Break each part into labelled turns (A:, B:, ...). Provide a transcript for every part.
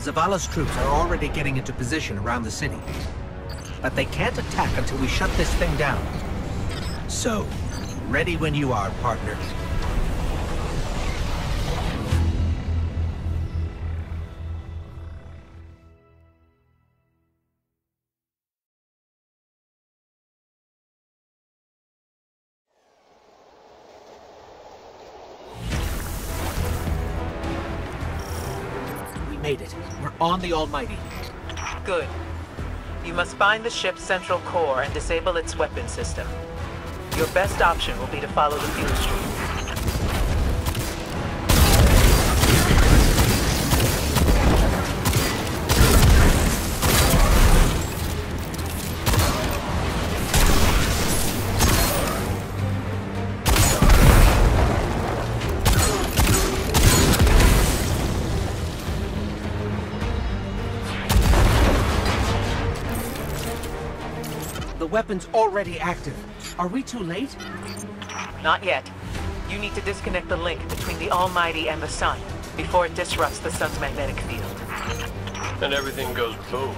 A: Zavala's troops are already getting into position around the city. But they can't attack until we shut this thing down. So, ready when you are, partner. On the Almighty.
B: Good. You must find the ship's central core and disable its weapon system. Your best option will be to follow the fuel stream.
A: Weapon's already active. Are we too late?
B: Not yet. You need to disconnect the link between the Almighty and the Sun before it disrupts the Sun's magnetic field.
C: And everything goes boom.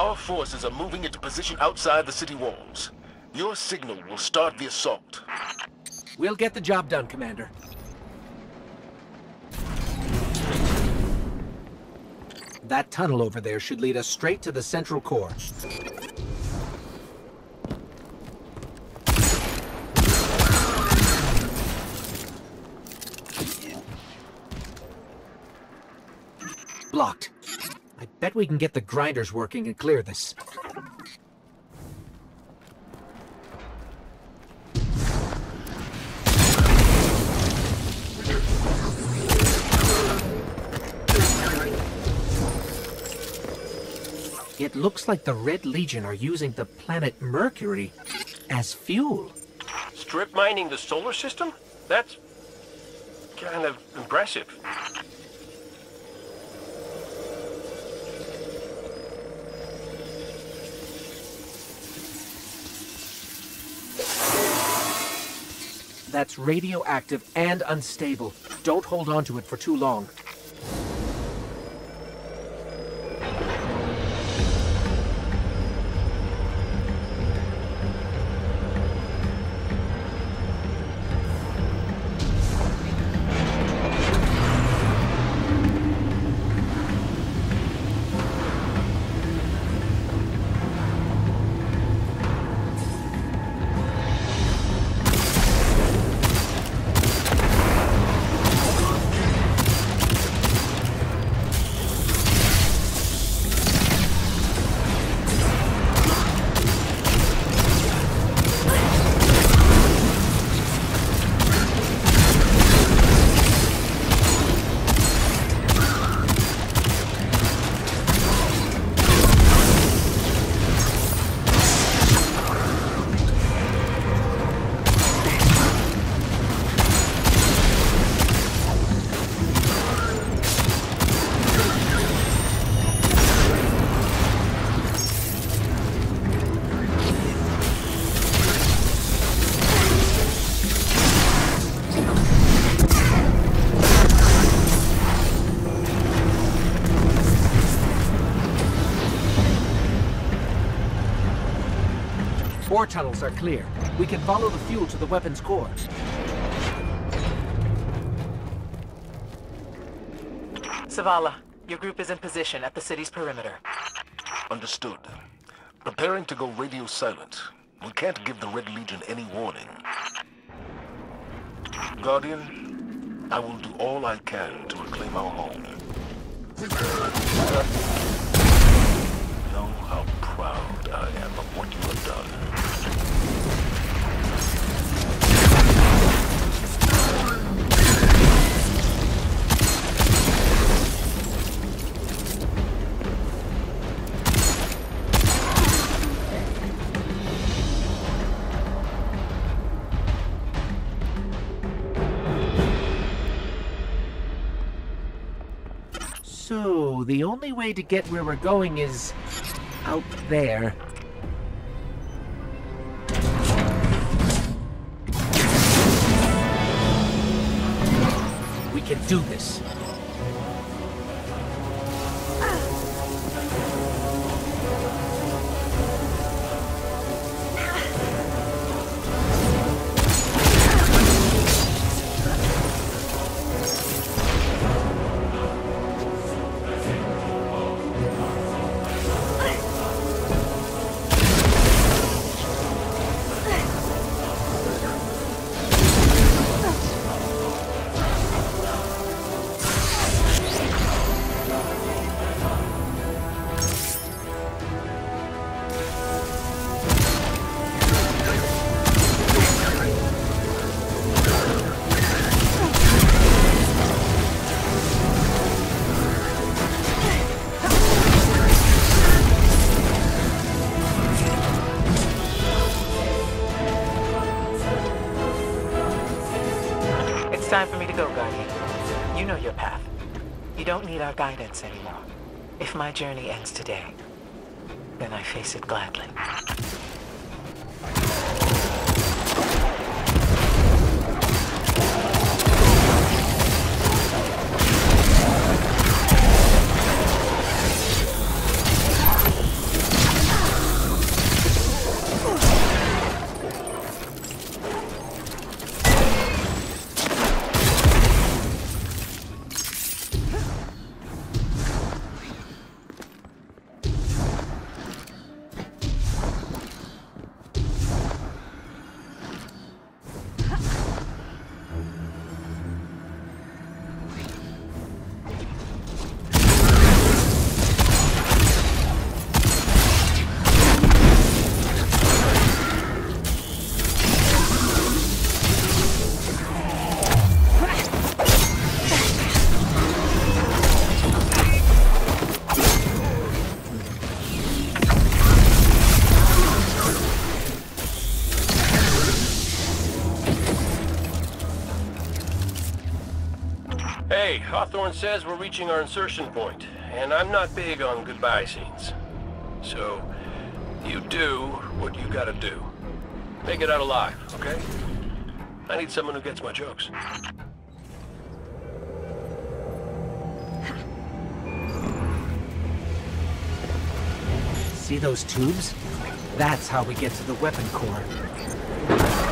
C: Our forces are moving into position outside the city walls. Your signal will start the assault.
A: We'll get the job done, Commander. That tunnel over there should lead us straight to the central core. Blocked. I bet we can get the grinders working and clear this. It looks like the Red Legion are using the planet Mercury as fuel.
C: Strip mining the solar system? That's kind of impressive.
A: That's radioactive and unstable. Don't hold on to it for too long. Ore tunnels are clear. We can follow the fuel to the weapon's core.
B: Zavala, your group is in position at the city's perimeter.
C: Understood. Preparing to go radio silent. We can't give the Red Legion any warning. Guardian, I will do all I can to reclaim our home. Know how proud I am of what you have done.
A: So, the only way to get where we're going is... out there. Do this.
B: Time for me to go, Guardian. You know your path. You don't need our guidance anymore. If my journey ends today, then I face it gladly.
D: Hey, Hawthorne says we're reaching our insertion point, and I'm not big on goodbye scenes. So, you do what you gotta do. Make it out alive, okay? I need someone who gets my jokes.
A: See those tubes? That's how we get to the weapon core.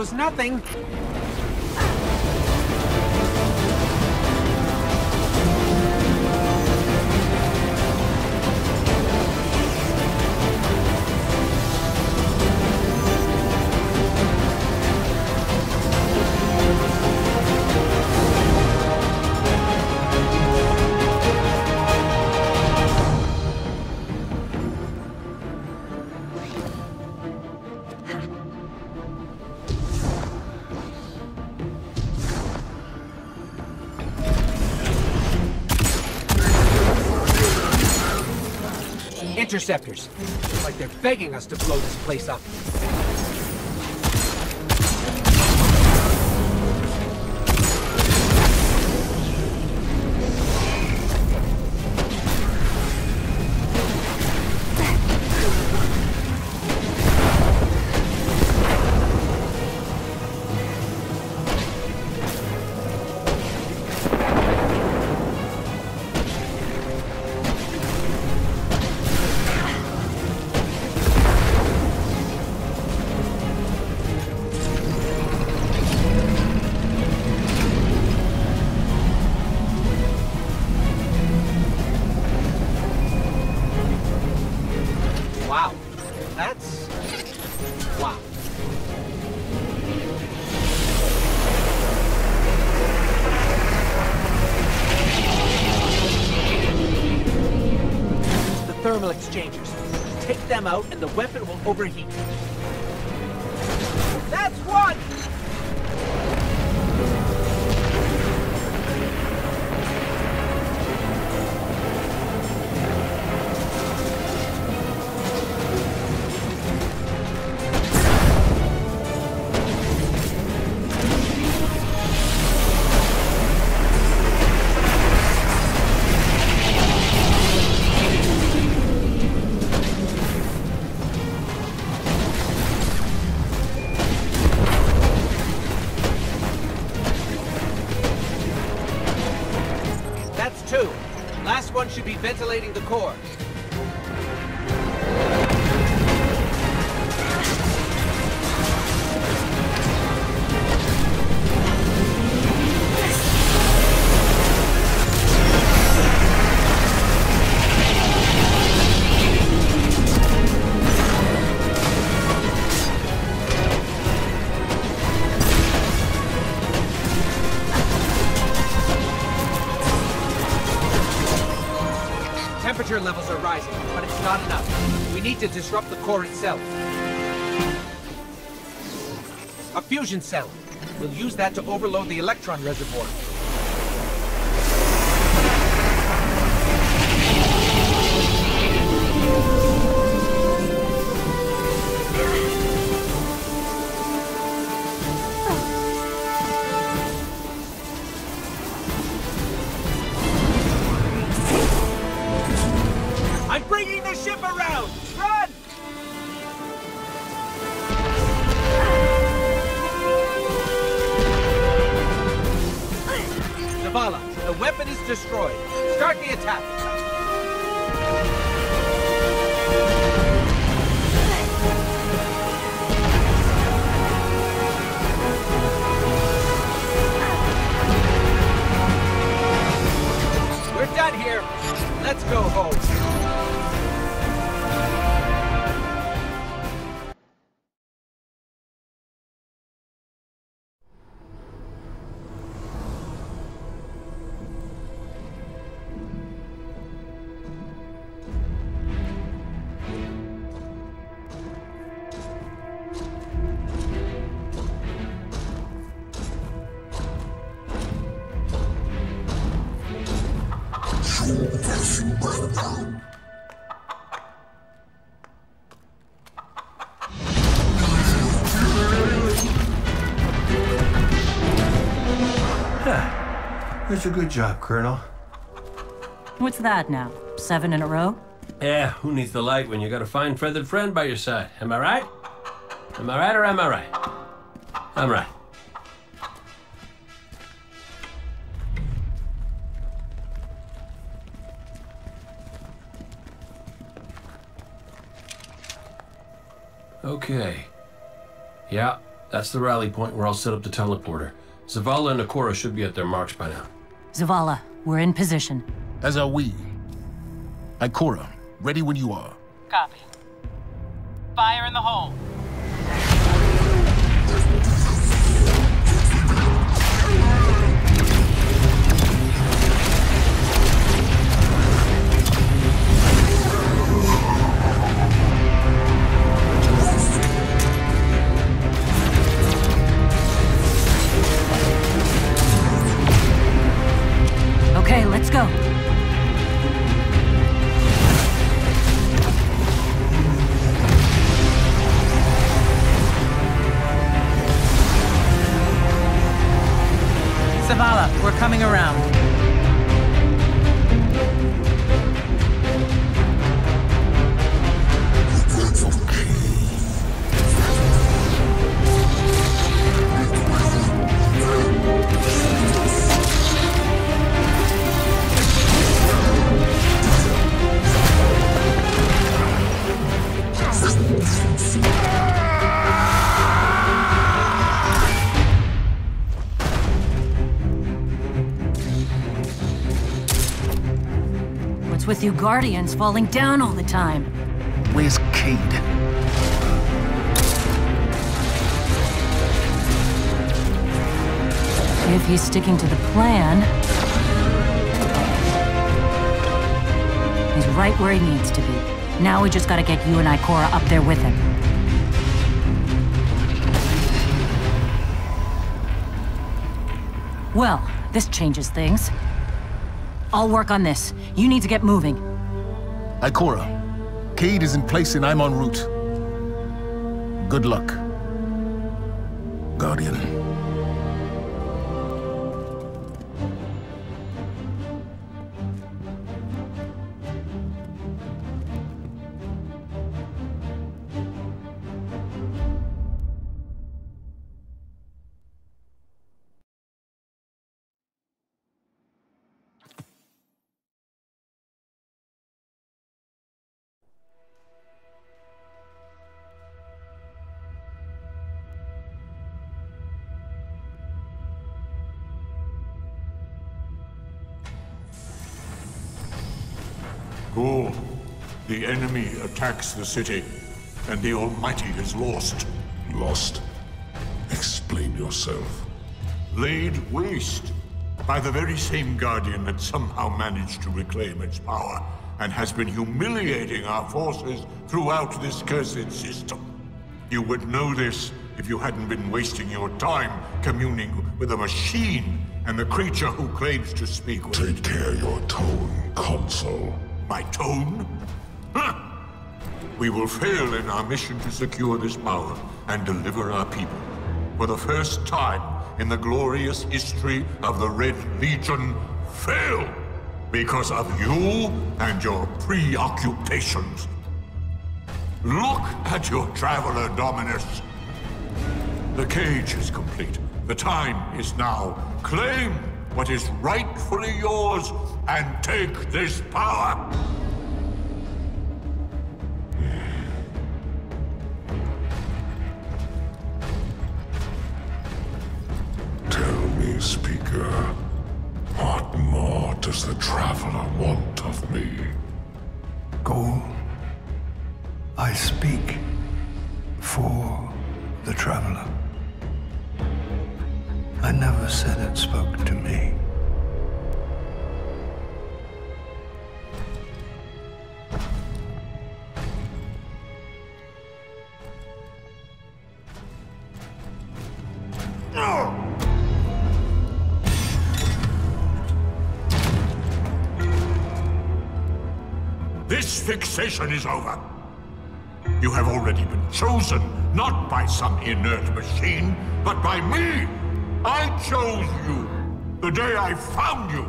A: Goes nothing. Interceptors. It's like they're begging us to blow this place up. Thermal exchangers. Take them out and the weapon will overheat. That's one! Two. Last one should be ventilating the core. To disrupt the core itself. A fusion cell. We'll use that to overload the electron reservoir. Destroyed. Start the attack. We're done here. Let's go home.
E: That's a good job, Colonel.
F: What's that now? Seven in a row?
D: Yeah, who needs the light when you got a fine feathered friend by your side? Am I right? Am I right or am I right? I'm right. Okay. Yeah, that's the rally point where I'll set up the teleporter. Zavala and Ikora should be at their marks by now.
F: Zavala, we're in position.
C: As are we. Ikora, ready when you are.
G: Copy. Fire in the hole.
F: Let's go. With you Guardians falling down all the time?
A: Where's Cayde?
F: If he's sticking to the plan... He's right where he needs to be. Now we just gotta get you and Ikora up there with him. Well, this changes things. I'll work on this. You need to get moving.
E: Ikora, Cayde is in place and I'm en route. Good luck. Guardian.
H: Ghaul, the enemy attacks the city, and the Almighty is lost.
I: Lost? Explain yourself.
H: Laid waste by the very same Guardian that somehow managed to reclaim its power, and has been humiliating our forces throughout this cursed system. You would know this if you hadn't been wasting your time communing with a machine and the creature who claims to speak with...
I: Take care your tone, Consul.
H: My tone? Huh. We will fail in our mission to secure this power and deliver our people. For the first time in the glorious history of the Red Legion, fail! Because of you and your preoccupations. Look at your Traveler, Dominus. The cage is complete. The time is now. Claim what is rightfully yours and take this power.
I: Tell me, Speaker, what more does the Traveler want of me?
J: Go. I speak for the Traveler. I never said it spoke to me.
H: Fixation is over. You have already been chosen, not by some inert machine, but by me. I chose you the day I found you.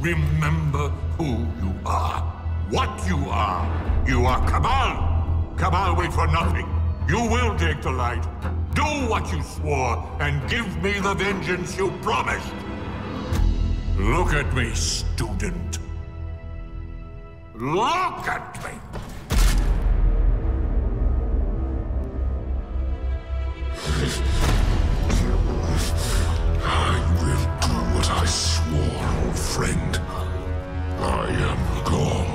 H: Remember who you are, what you are. You are Cabal. Cabal wait for nothing. You will take the light. Do what you swore, and give me the vengeance you promised. Look at me, student. Look at me!
I: I will do what I swore, old friend. I am gone.